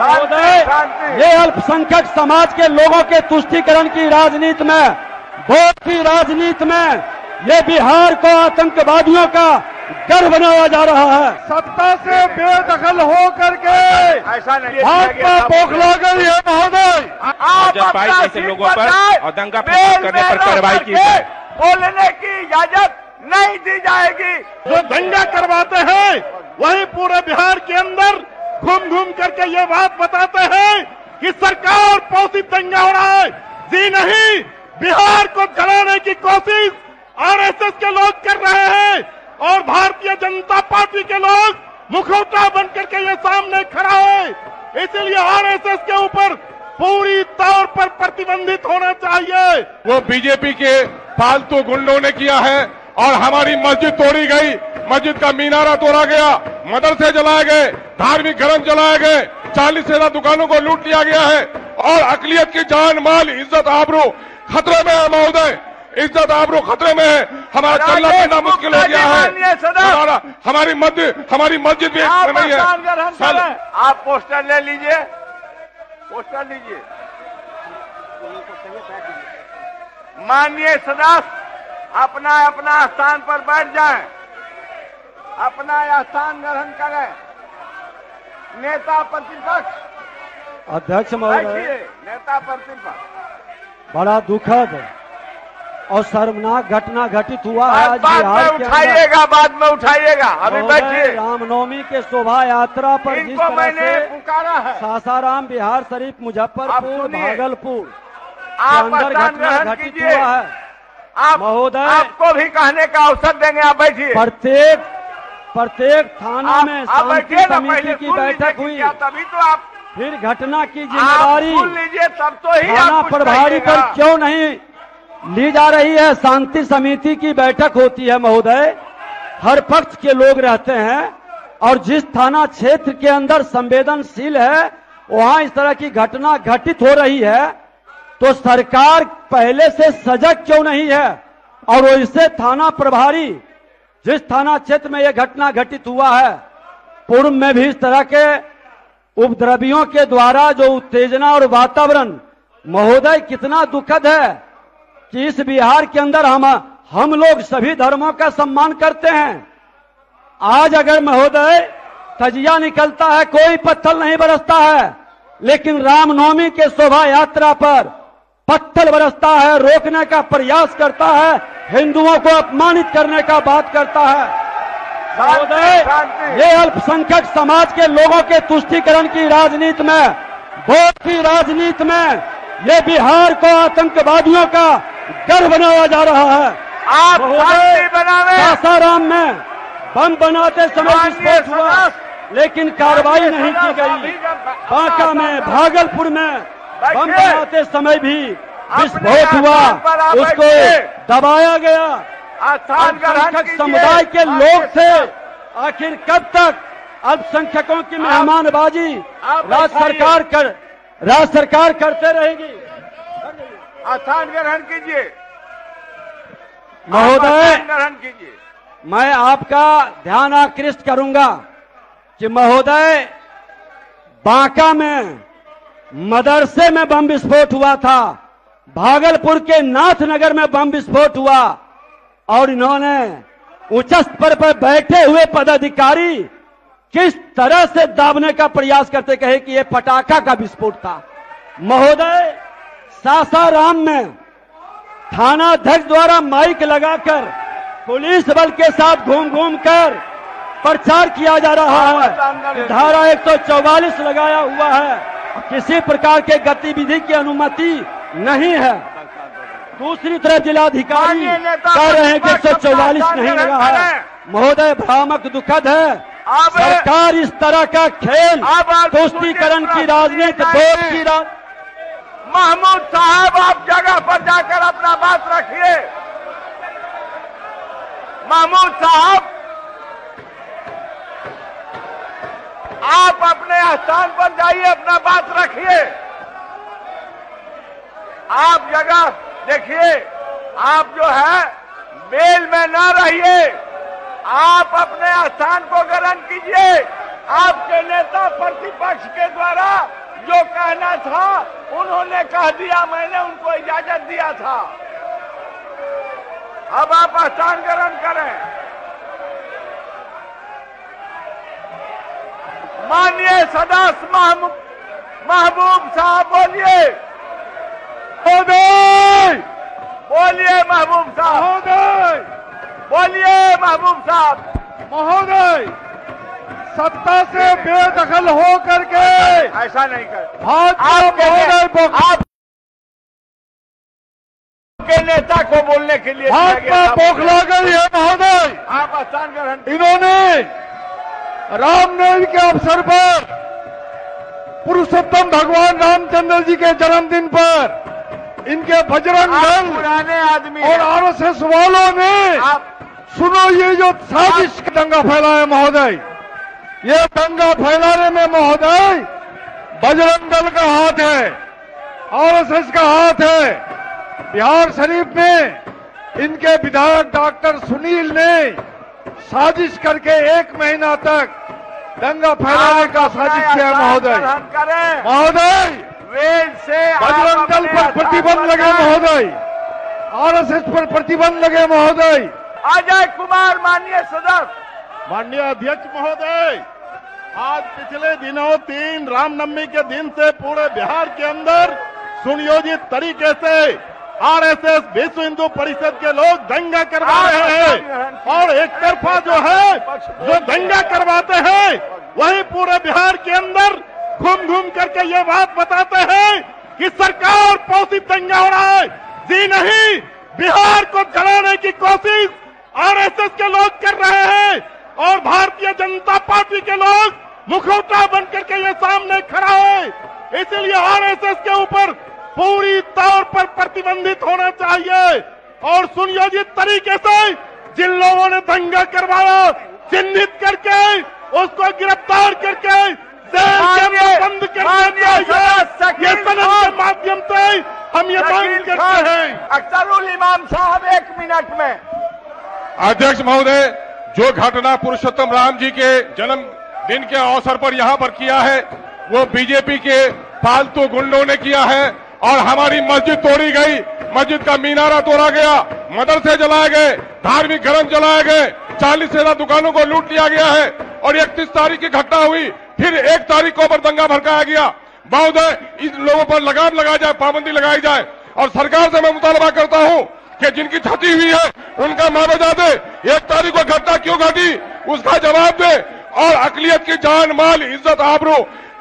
महोदय ये अल्पसंख्यक समाज के लोगों के तुष्टीकरण की राजनीति में वोट की राजनीति में ये बिहार को आतंकवादियों का घर बनाया जा रहा है। सत्ता से बेदखल हो करके ऐसा नहीं भाजपा बौखला गई है महोदय। आप ऐसे लोगों पर और दंगा करने पर कार्रवाई की। बोलने की इजाज़त नहीं दी जाएगी। जो दंगा करवाते हैं वही पूरे बिहार के अंदर घूम घूम करके ये बात बताते हैं कि सरकार पोषित दंगा हो रहा है। जी नहीं, बिहार को जलाने की कोशिश आरएसएस के लोग कर रहे हैं और भारतीय जनता पार्टी के लोग मुखौटा बन करके ये सामने खड़ा है। इसीलिए आरएसएस के ऊपर पूरी तौर पर प्रतिबंधित होना चाहिए। वो बीजेपी के फालतू गुंडों ने किया है। और हमारी मस्जिद तोड़ी गई। मस्जिद का मीनारा तोड़ा गया। मदरसे जलाए गए। धार्मिक ग्रंथ जलाए गए। चालीस से ज़्यादा दुकानों को लूट लिया गया है। और अकलियत की जान माल इज़्ज़त आबरू खतरे में है महोदय इज़्ज़त आबरू खतरे में है। हमारा चलना फिरना मुश्किल हो गया है। हमारा हमारी मस्जिद हमारी मस्जिद भी नहीं है। आप पोस्टर ले लीजिए। पोस्टर लीजिए। माननीय सदस्य अपना अपना स्थान पर बैठ जाएँ। अपना स्थान ग्रहण करें। नेता प्रतिपक्ष। अध्यक्ष महोदय नेता प्रतिपक्ष। बड़ा दुखद और शर्मनाक घटना घटित हुआ है आज बिहार में उठाइएगा बाद में उठाइएगा। अभी बैठिए। रामनवमी के शोभा यात्रा पर जिस तरह मैंने पुकारा है। सासाराम बिहार शरीफ मुजफ्फरपुर भागलपुर आप अंदर घटना घटित हुआ है। आप महोदय। आपको भी कहने का अवसर देंगे आप बैठिए। प्रत्येक प्रत्येक थाना में शांति समिति की बैठक हुई। तभी तो आप फिर घटना की ज़िम्मेदारी। लीजिए तब तो ही थाना प्रभारी पर क्यों नहीं ली जा रही है? शांति समिति की बैठक होती है महोदय। हर पक्ष के लोग रहते हैं और जिस थाना क्षेत्र के अंदर संवेदनशील है वहाँ इस तरह की घटना घटित हो रही है। तो सरकार पहले से सजग क्यों नहीं है? और वो इससे थाना प्रभारी, जिस थाना क्षेत्र में यह घटना घटित हुआ है, पूर्व में भी इस तरह के उपद्रवियों के द्वारा जो उत्तेजना और वातावरण, महोदय कितना दुखद है कि इस बिहार के अंदर हम हम लोग सभी धर्मों का सम्मान करते हैं। आज अगर महोदय तजिया निकलता है, कोई पत्थर नहीं बरसता है, लेकिन रामनवमी के शोभा यात्रा पर पत्थर बरसता है रोकने का प्रयास करता है हिंदुओं को अपमानित करने का बात करता है। ये अल्पसंख्यक समाज के लोगों के तुष्टीकरण की राजनीति में वोट की राजनीति में ये बिहार को आतंकवादियों का घर बनाया जा रहा है। आप बनावे! सासाराम में बम बनाते समय विस्फोट हुआ लेकिन कार्रवाई नहीं की गई। बांका में भागलपुर में बम बनाते समय भी विस्फोट हुआ उसको दबाया गया। अल्पसंख्यक समुदाय के लोग थे। आखिर कब तक अल्पसंख्यकों की मेहमानबाजी राज्य सरकार कर राज्य सरकार करते रहेगी? स्थान ग्रहण कीजिए। महोदय ग्रहण कीजिए। मैं आपका ध्यान आकृष्ट करूँगा कि महोदय बांका में मदरसे में बम विस्फोट हुआ था। भागलपुर के नाथनगर में बम विस्फोट हुआ। और इन्होंने उच्च पर पर बैठे हुए पदाधिकारी किस तरह से दाबने का प्रयास करते कहे कि यह पटाखा का विस्फोट था। महोदय, सासाराम में थाना अध्यक्ष द्वारा माइक लगाकर पुलिस बल के साथ घूम घूम कर प्रचार किया जा रहा है। धारा 144 लगाया हुआ है। किसी प्रकार के गतिविधि की अनुमति नहीं है। दूसरी तरफ़ जिलाधिकारी कह रहे हैं कि एक सौ चौवालीस नहीं लगा है। महोदय भ्रामक दुखद है। सरकार इस तरह का खेल तुष्टीकरण की राजनीति सुनिए, की राजनीति महमूद साहब आप जगह पर जाकर अपना बात रखिए। महमूद साहब स्थान पर जाइए, अपना बात रखिए। आप जगह देखिए, आप जो है, मेल में ना रहिए। आप अपने स्थान को ग्रहण कीजिए। आपके नेता प्रतिपक्ष के द्वारा जो कहना था, उन्होंने कह दिया, मैंने उनको इजाज़त दिया था। अब आप स्थान ग्रहण करें। माननीय सदस्य महमू- महबूब साहब बोलिए। महोदय बोलिए महबूब साहब। महोदय। बोलिए महबूब साहब। महोदय सत्ता से बेदखल हो करके ऐसा नहीं कर। भाजपा महोदय आप के नेता को बोलने के लिए भाजपा। बौखला गई है महोदय। आप स्थान ग्रहण इन्होंने रामनवमी के अवसर पर पुरुषोत्तम भगवान रामचंद्र जी के जन्मदिन पर इनके बजरंग दल पुराने आदमी और। आरएसएस वालों ने सुनो ये जो साजिश का दंगा फैलाया महोदय ये दंगा फैलाने में महोदय बजरंग दल का हाथ है आरएसएस का हाथ है बिहार शरीफ में इनके विधायक डॉक्टर सुनील ने साजिश करके एक महीना तक दंगा फैलाने का साजिश किया महोदय। महोदय! से बजरंग दल पर प्रतिबंध लगे। महोदय। आरएसएस पर प्रतिबंध लगे महोदय। अजय कुमार माननीय सदस्य माननीय अध्यक्ष महोदय आज पिछले दिनों तीन रामनवमी के दिन से पूरे बिहार के अंदर सुनियोजित तरीके से आरएसएस विश्व हिंदू परिषद के लोग दंगा करवा रहे हैं। और एक तरफा जो है जो दंगा करवाते हैं वही पूरे बिहार के अंदर घूम घूम करके ये बात बताते हैं कि सरकार पोषित दंगा हो रहा है। जी नहीं बिहार को जलाने की कोशिश आरएसएस के लोग कर रहे हैं और भारतीय जनता पार्टी के लोग मुखौटा बन करके ये सामने खड़ा है। इसलिए आरएसएस के ऊपर पूरी तौर पर प्रतिबंधित होना चाहिए। और सुनियोजित तरीके से जिन लोगों ने दंगा करवाया चिन्हित करके उसको गिरफ़्तार करके जेल के बंद करना चाहिए। ये शकील के माध्यम से हम ये मांग करते हैं। अख्तरुल इमाम साहब एक मिनट में। अध्यक्ष महोदय जो घटना पुरुषोत्तम राम जी के जन्म दिन के अवसर पर यहाँ पर किया है वो बीजेपी के फालतू गुंडों ने किया है। और हमारी मस्जिद तोड़ी गई। मस्जिद का मीनारा तोड़ा गया। मदरसे जलाए गए। धार्मिक ग्रंथ जलाए गए। चालीस से ज़्यादा दुकानों को लूट लिया गया है और इकतीस तारीख की घटना हुई। फिर एक तारीख को पर दंगा भड़काया गया। महोदय इन लोगों पर लगाम लगाया जाए, पाबंदी लगाई जाए। और सरकार से मैं मुतालबा करता हूँ कि जिनकी क्षति हुई है, उनका मुआवजा दे एक तारीख को घटना क्यों घटी, उसका जवाब दे। और अकलियत की जान, माल, इज़्ज़त, आबरू,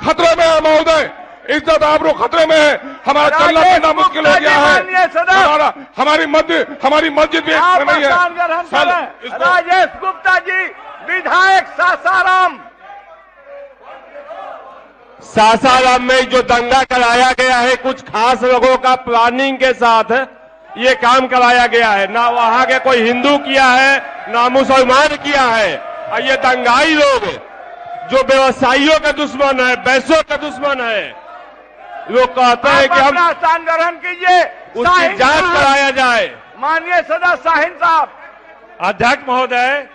खतरे में है। महोदय इज़्ज़त आबरू खतरे में है। हमारा चलना फिरना मुश्किल हो गया है। हमारा हमारी मस्जिद हमारी मस्जिद भी नहीं है। राजेश गुप्ता जी विधायक सासाराम। सासाराम में जो दंगा कराया गया है कुछ खास लोगों का प्लानिंग के साथ ये काम कराया गया है। ना वहाँ के कोई हिंदू किया है ना मुसलमान किया है। और ये दंगाई लोग जो व्यवसायियों का दुश्मन है पैसों का दुश्मन है लोग कहते हैं कि हम ग्रहण कीजिए। उसकी जाँच कराया जाए। माननीय सदस्य शाहीन साहब। अध्यक्ष महोदय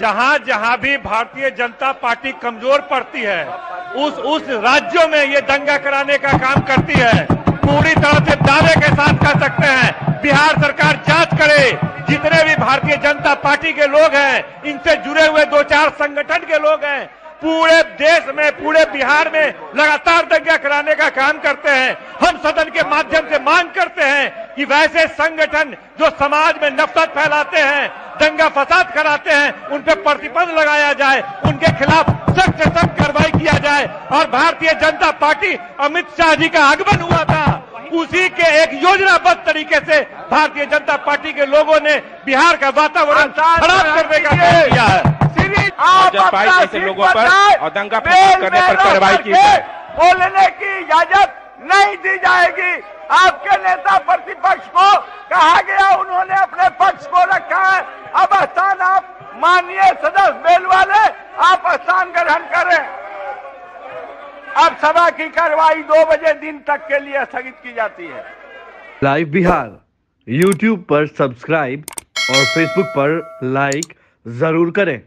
जहाँ जहाँ भी भारतीय जनता पार्टी कमज़ोर पड़ती है उस उस राज्यों में ये दंगा कराने का काम करती है। पूरी तरह से दावे के साथ कह सकते हैं। बिहार सरकार जाँच करे जितने भी भारतीय जनता पार्टी के लोग हैं इनसे जुड़े हुए दो चार संगठन के लोग हैं पूरे देश में पूरे बिहार में लगातार दंगा कराने का काम करते हैं। हम सदन के माध्यम से मांग करते हैं कि वैसे संगठन जो समाज में नफरत फैलाते हैं दंगा फसाद कराते हैं उन पर प्रतिबंध लगाया जाए उनके खिलाफ सख्त से सख्त कार्रवाई किया जाए। और भारतीय जनता पार्टी अमित शाह जी का आगमन हुआ था। उसी के एक योजनाबद्ध तरीके से भारतीय जनता पार्टी के लोगों ने बिहार का वातावरण खराब करने का काम किया है। जसपाई जैसे लोगों पर और दंगा करने पर कार्रवाई की जाए। बोलने की इजाज़त नहीं दी जाएगी। आपके नेता प्रतिपक्ष को कहा गया, उन्होंने अपने पक्ष को रखा है। अब स्थान आप माननीय सदस्य बेल वाले आप स्थान ग्रहण करें। अब सभा की कार्रवाई दो बजे दिन तक के लिए स्थगित की जाती है। लाइव बिहार, यूट्यूब पर सब्सक्राइब और फेसबुक पर लाइक ज़रूर करें।